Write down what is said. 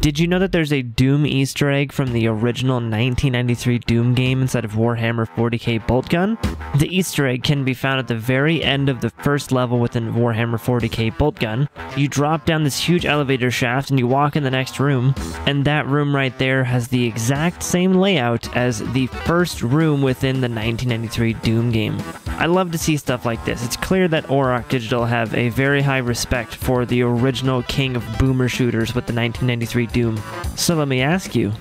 Did you know that there's a Doom Easter egg from the original 1993 Doom game inside of Warhammer 40k Boltgun? The Easter egg can be found at the very end of the first level within Warhammer 40k Boltgun. You drop down this huge elevator shaft and you walk in the next room, and that room right there has the exact same layout as the first room within the 1993 Doom game. I love to see stuff like this. It's clear that Auroch Digital have a very high respect for the original king of boomer shooters with the 1993 Doom. So let me ask you,